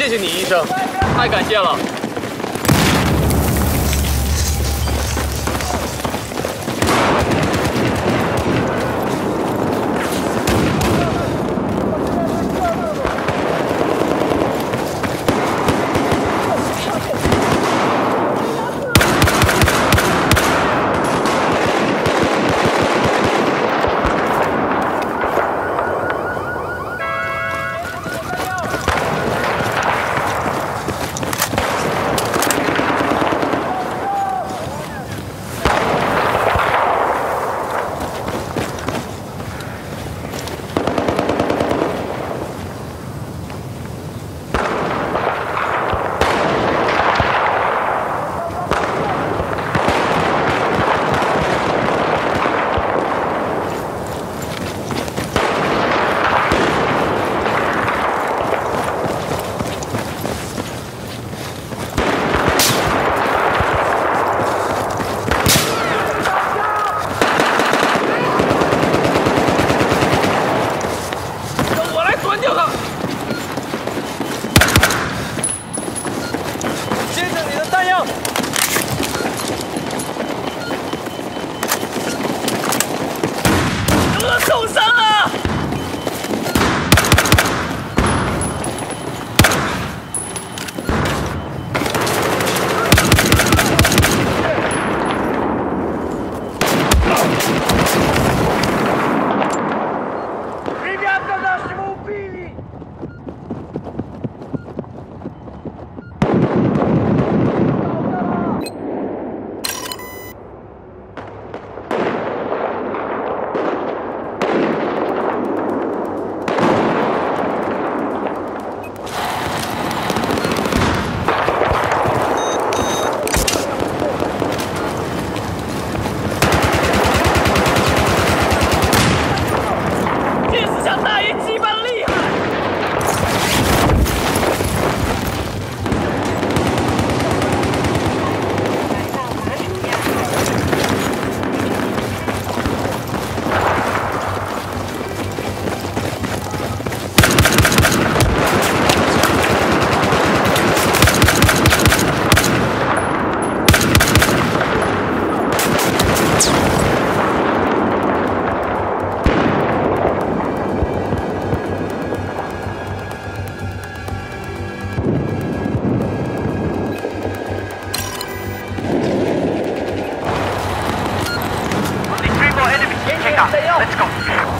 谢谢你，医生，太感谢了。Let's go.